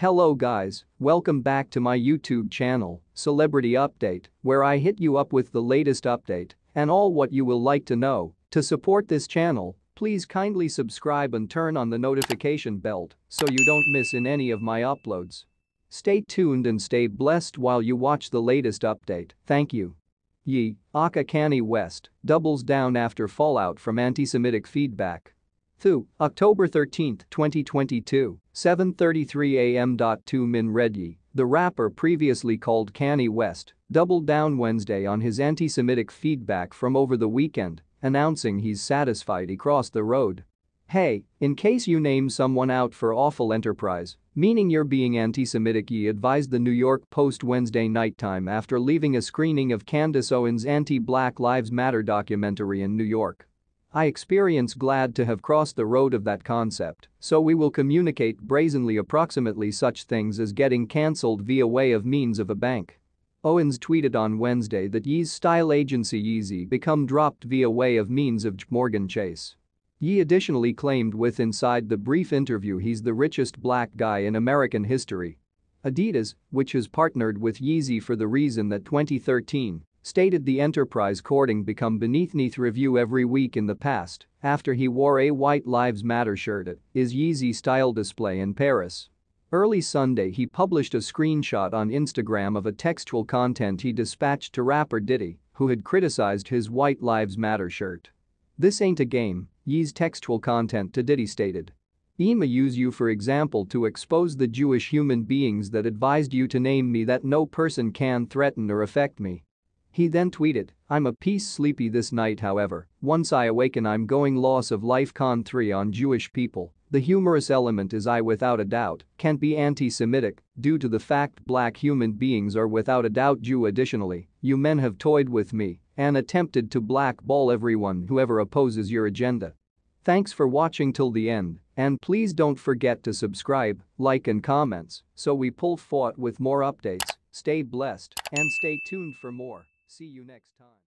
Hello guys, welcome back to my YouTube channel, Celebrity Update, where I hit you up with the latest update and all what you will like to know. To support this channel, please kindly subscribe and turn on the notification bell so you don't miss in any of my uploads. Stay tuned and stay blessed while you watch the latest update, thank you. Ye, Aka Kanye West, doubles down after fallout from anti-Semitic feedback. Thu, October 13, 2022, 7.33 am. Two Min Reddy, the rapper previously called Kanye West, doubled down Wednesday on his anti-Semitic feedback from over the weekend, announcing he's satisfied he crossed the road. Hey, in case you name someone out for awful enterprise, meaning you're being anti-Semitic he advised the New York Post Wednesday nighttime after leaving a screening of Candace Owens' anti-Black Lives Matter documentary in New York. I experience glad to have crossed the road of that concept, so we will communicate brazenly approximately such things as getting cancelled via way of means of a bank. Owens tweeted on Wednesday that Ye's style agency Yeezy become dropped via way of means of Morgan Chase. Ye additionally claimed with inside the brief interview he's the richest black guy in American history. Adidas, which has partnered with Yeezy for the reason that 2013 stated the enterprise courting become beneath Neath review every week in the past after he wore a White Lives Matter shirt at his Yeezy style display in Paris. Early Sunday he published a screenshot on Instagram of a textual content he dispatched to rapper Diddy, who had criticized his White Lives Matter shirt. This ain't a game, Ye's textual content to Diddy stated. I'ma use you for example to expose the Jewish human beings that advised you to name me that no person can threaten or affect me. He then tweeted, I'm a piece sleepy this night however, once I awaken I'm going loss of life con 3 on Jewish people, the humorous element is I without a doubt. Can't be anti-Semitic. Due to the fact black human beings are without a doubt Jew additionally, you men have toyed with me and attempted to blackball everyone who ever opposes your agenda. Thanks for watching till the end and please don't forget to subscribe, like and comments. So we pull fought with more updates, stay blessed and stay tuned for more. See you next time.